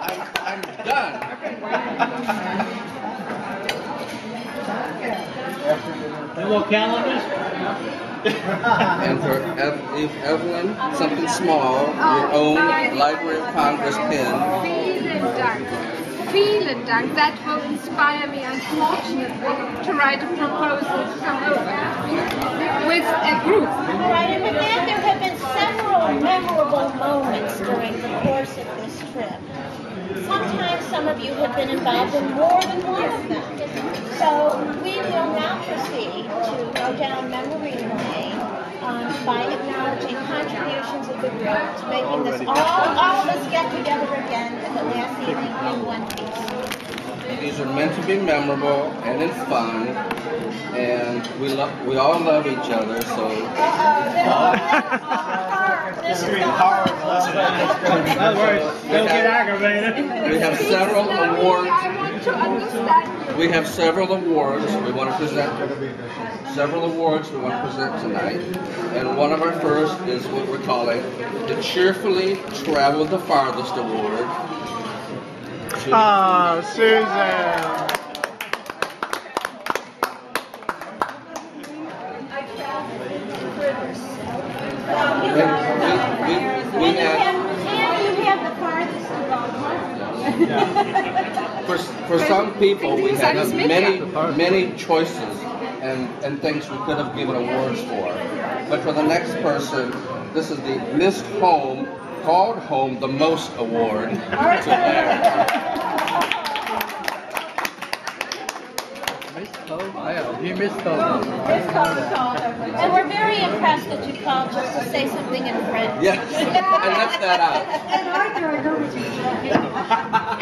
I'm, I'm done. No more calendars? And for Ev- Eve Evelyn, something small, your oh, own Library of Congress pen. Vielen Dank. Vielen Dank. That will inspire me, unfortunately, to write a proposal to come over with a group. All right, and with that, there have been several memorable moments during the course of this trip. Sometimes some of you have been involved in more than one of them. So we will now proceed to go down memory lane um, by acknowledging contributions of the group to making this all, all of us get together again for the last evening in one piece. These are meant to be memorable and it's fun, and we love, we all love each other. So This is the Don't worry, don't get aggravated. we have several awards. I want to understand you. We have several awards we want to present. Several awards we want to present tonight, and one of our first is what we're calling the Cheerfully Traveled the Farthest Award. to- Oh, Susan. we, we, we And you have have, and you have the farthest to go. For, for some people, we had you have send us many, many choices and, and things we could have given awards for. But for the next person, this is the Missed Home, called Home the Most Award. to Larry. You missed those. And we're very impressed that you called just to say something in French. Yes, I left that out. And Arthur, I know what you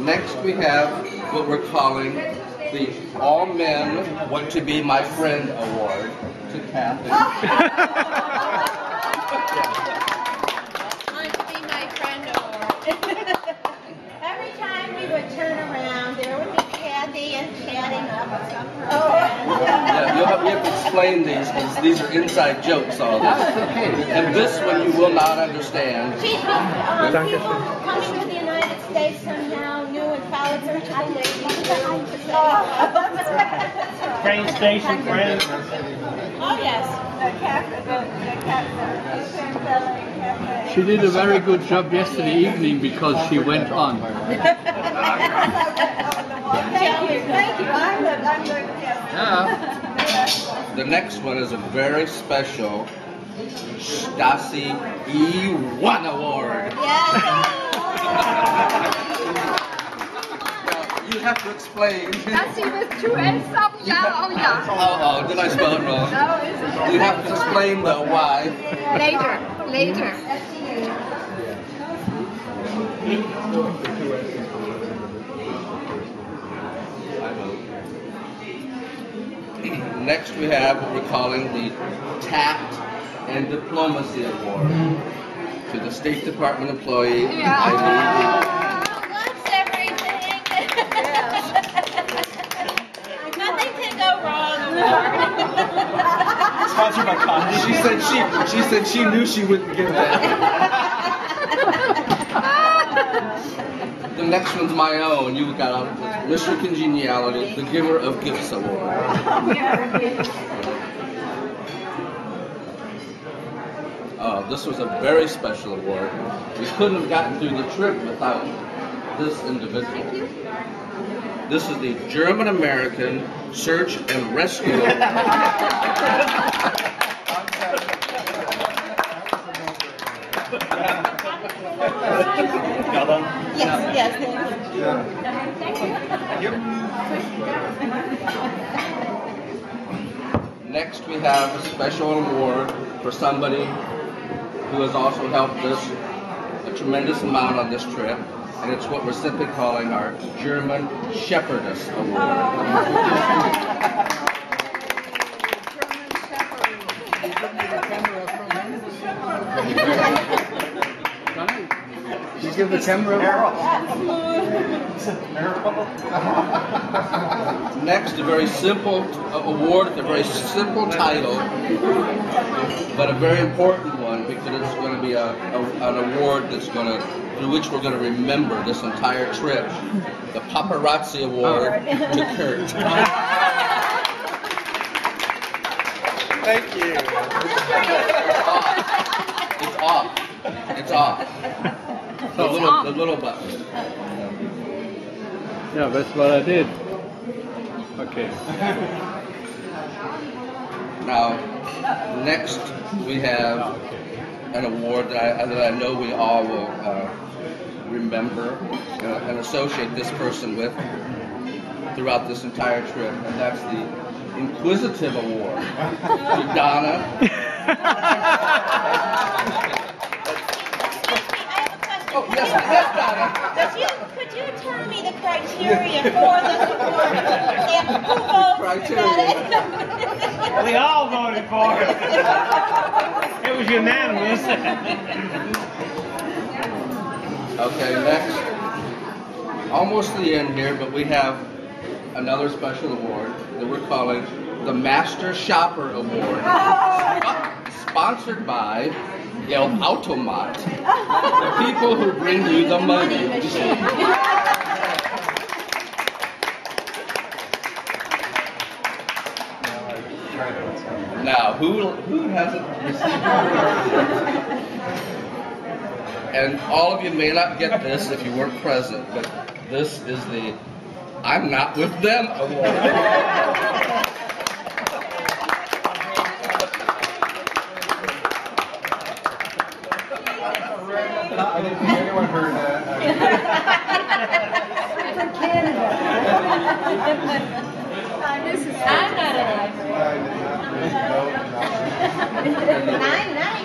Next, we have what we're calling the All Men Want to Be My Friend Award to Kathy. Want to be my friend award. Every time we would turn around, there would be Kathy and chatting up with some of her friends. Yeah, you'll have, you have to explain these because these are inside jokes, all this. And this one you will not understand. She's um, people coming to the United States somehow knew and followed her to the ladies' room to say hello. Train station friends. Oh, yes. The cafe, the, the cafe. She did a very good job yesterday evening because she went on. Thank you, thank you. I'm the, I'm the, yes. The next one is a very special Stasi E1 Award. Now, you have to explain. Hier with two L's up, yeah, oh yeah. Oh, oh, did I spell it wrong? No, it's You have to explain the why. later, later. Next, we have what we're calling the Tact and Diplomacy Award to the State Department employee. Yeah. Loves everything. Nothing can go wrong. Sponsored by Conde. She said she she said she knew she wouldn't get that. The next one's my own. You got a Mr. Congeniality, the Giver of Gifts Award. Uh, this was a very special award. We couldn't have gotten through the trip without this individual. This is the German American Search and Rescue. Y'all done? Yes, yes. Next, we have a special award for somebody who has also helped us a tremendous amount on this trip, and it's what we're simply calling our German Shepherdess Award. You give the timber Next, a very simple award, a very simple title, but a very important one because it's going to be a, a, an award that's going to, through which we're going to remember this entire trip. The Paparazzi Award to Kurt. Thank you. It's off. It's off. The little, the little button. Yeah, that's what I did. Okay. Now, next we have an award that I, that I know we all will uh, remember and, and associate this person with throughout this entire trip, and that's the Inquisitive Award to Donna. Oh, yes, yes, Donna. Could you, could you tell me the criteria for this award? Yeah, Who votes for Criteria. We all voted for it. It was unanimous. Okay, next, almost the end here, but we have another special award that we're calling the Master Shopper Award, sp- sponsored by Geldautomat, the people who bring you the money. Now, who who hasn't received? And all of you may not get this if you weren't present, but this is the I'm not with them award. I didn't think anyone heard that. From Canada. I'm not an I did not. No, no. And I